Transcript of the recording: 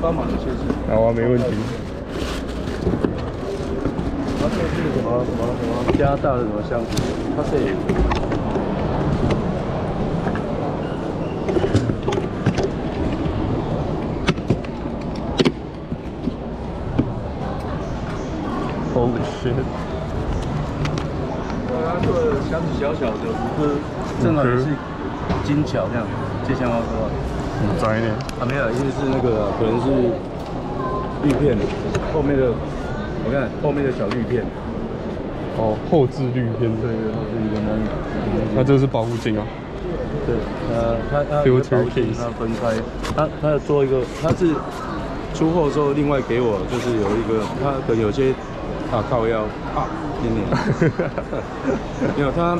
帮忙，谢谢。好啊，没问题。它这是什么什么什么加大的什么箱子？它是。Holy shit！它这个箱子小小的，不是正好也是精巧这样，就像我说的。你窄一点。啊，没有，因为是那个可能是滤片，后面的，我看后面的小滤片。哦，后置滤片。对对，后置滤片那那这是保护镜啊。对，呃，它它有保险 case 它分开，它它做一个，它是出货之后另外给我，就是有一个，它可能有些啊靠腰啊，今年 没有它。